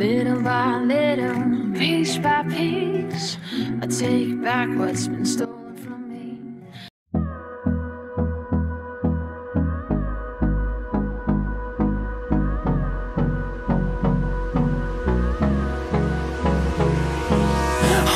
Little by little, piece by piece, I take back what's been stolen from me.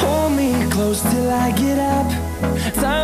Hold me close till I get up. Time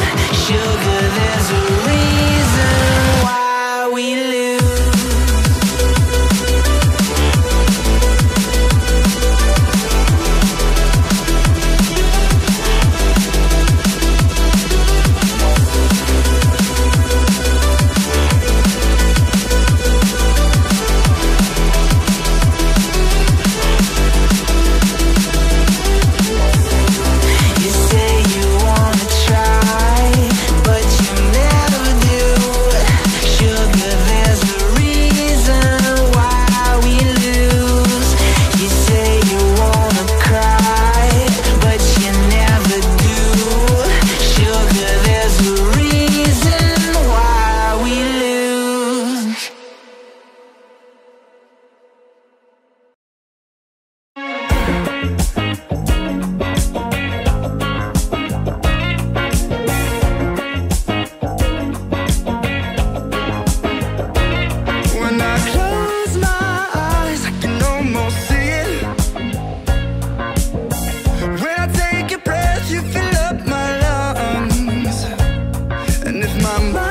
my mind